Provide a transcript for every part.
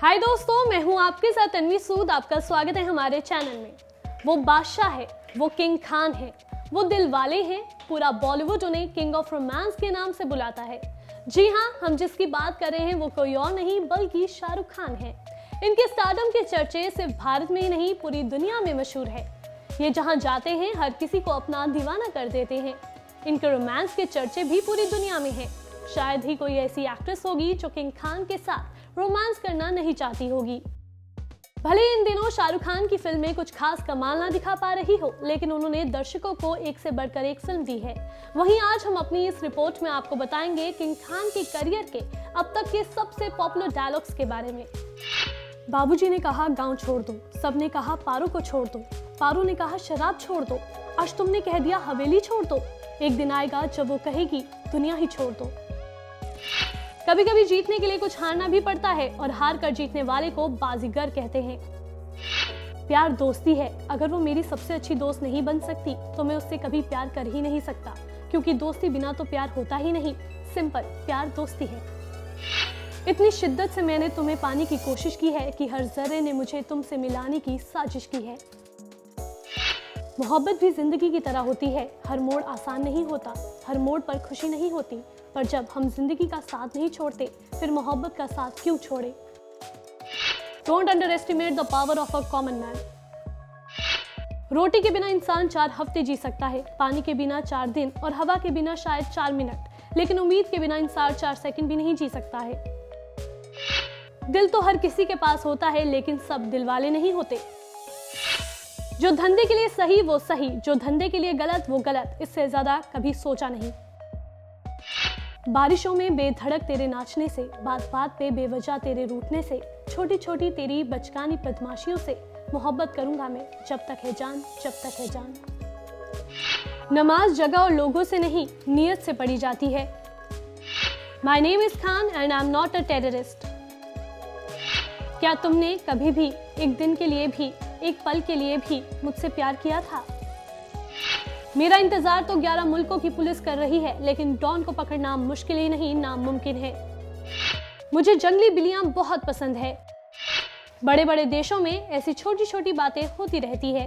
हाय दोस्तों, मैं हूँ आपके साथ तन्वी सूद। आपका स्वागत है हमारे चैनल में। वो बादशाह है, वो किंग खान है, वो दिल वाले हैं, पूरा बॉलीवुड उन्हें किंग ऑफ़ रोमांस के नाम से बुलाता है। जी हाँ हम जिसकी बात कर रहे हैं वो कोई और नहीं, बल्कि शाहरुख खान है। इनके स्टारडम के चर्चे सिर्फ़ भारत में ही नहीं, पूरी दुनिया में मशहूर है। ये जहाँ जाते हैं, हर किसी को अपना दीवाना कर देते हैं। इनके रोमांस के चर्चे भी पूरी दुनिया में हैं। शायद ही कोई ऐसी एक्ट्रेस होगी जो किंग खान के साथ रोमांस करना नहीं चाहती होगी। भले इन दिनों शाहरुख खान की फ़िल्में कुछ खास कमाल ना दिखा पा रही हो, लेकिन उन्होंने दर्शकों को एक से बढ़कर एक फ़िल्म दी है। वहीं आज हम अपनी इस रिपोर्ट में आपको बताएँगे किंग खान के करियर के अब तक के सबसे पॉपुलर डायलॉग्स के बारे में। बाबूजी ने कहा, गाँव छोड़ दो। सबने कहा, पारो को छोड़ दो। पारो ने कहा, शराब छोड़ दो। आज तुमने कह दिया, हवेली छोड़ दो। एक दिन आएगा जब वो कहेगी, दुनिया ही छोड़ दो। कभी कभी जीतने के लिए कुछ हारना भी पड़ता है और हार कर जीतने वाले को बाजीगर कहते हैं। प्यार दोस्ती है। अगर वो मेरी सबसे अच्छी दोस्त नहीं बन सकती तो मैं उससे कभी प्यार कर ही नहीं सकता। क्योंकि दोस्ती बिना तो प्यार होता ही नहीं। सिंपल, प्यार दोस्ती है। इतनी शिद्दत से मैंने तुम्हें पाने की कोशिश की है कि हर जर्रे ने मुझे तुमसे मिलाने की साजिश की है। मोहब्बत भी ज़िंदगी की तरह होती है। हर मोड़ आसान नहीं होता। हर मोड़ पर खुशी नहीं होती। पर जब हम ज़िंदगी का साथ नहीं छोड़ते, फिर मोहब्बत का साथ क्यों छोड़े? Don't underestimate the power of a common man रोटी के बिना इंसान चार हफ़्ते जी सकता है, पानी के बिना चार दिन और हवा के बिना शायद चार मिनट, लेकिन उम्मीद के बिना इंसान चार सेकंड भी नहीं जी सकता है। दिल तो हर किसी के पास होता है, लेकिन सब दिल वाले नहीं होते। जो धंधे के लिए सही, वो सही, जो धंधे के लिए गलत, वो गलत, इससे ज़्यादा कभी सोचा नहीं। बारिशों में बेधड़क तेरे नाचने से बात बात पे बेवजह तेरे रूठने से छोटी छोटी तेरी बचकानी बदमाशियों से मोहब्बत करूँगा मैं, जब तक है जान, जब तक है जान। नमाज़ जगह और लोगों से नहीं, नियत से पढ़ी जाती है। My name is Khan and I am not a terrorist क्या तुमने कभी भी, एक दिन के लिए भी, एक पल के लिए भी मुझसे प्यार किया था? मेरा इंतज़ार तो 11 मुल्कों की पुलिस कर रही है, लेकिन डॉन को पकड़ना मुश्किल ही नहीं, नामुमकिन है। मुझे जंगली बिल्लियाँ बहुत पसंद है। बड़े बड़े देशों में ऐसी छोटी छोटी बातें होती रहती है।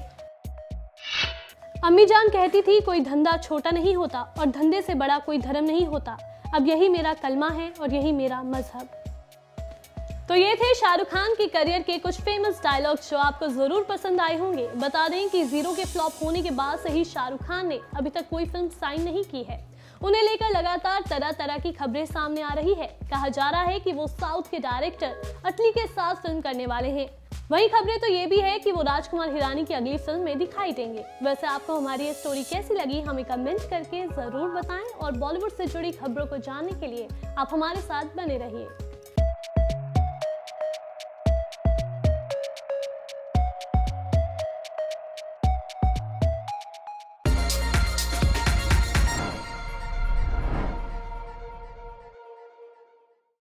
अम्मी जान कहती थी, कोई धंधा छोटा नहीं होता और धंधे से बड़ा कोई धर्म नहीं होता। अब यही मेरा कलमा है और यही मेरा मज़हब। तो ये थे शाहरुख खान के करियर के कुछ फ़ेमस डायलॉग जो आपको ज़रूर पसंद आए होंगे। बता दें कि ज़ीरो के फ्लॉप होने के बाद से ही शाहरुख खान ने अभी तक कोई फ़िल्म साइन नहीं की है। उन्हें लेकर लगातार तरह तरह की खबरें सामने आ रही है। कहा जा रहा है कि वो साउथ के डायरेक्टर अटली के साथ फ़िल्म करने वाले हैं। वही खबरें तो ये भी है कि वो राजकुमार हिरानी की अगली फ़िल्म में दिखाई देंगे। वैसे आपको हमारी ये स्टोरी कैसी लगी, हमें कमेंट करके ज़रूर बताएँ और बॉलीवुड से जुड़ी खबरों को जानने के लिए आप हमारे साथ बने रहिए।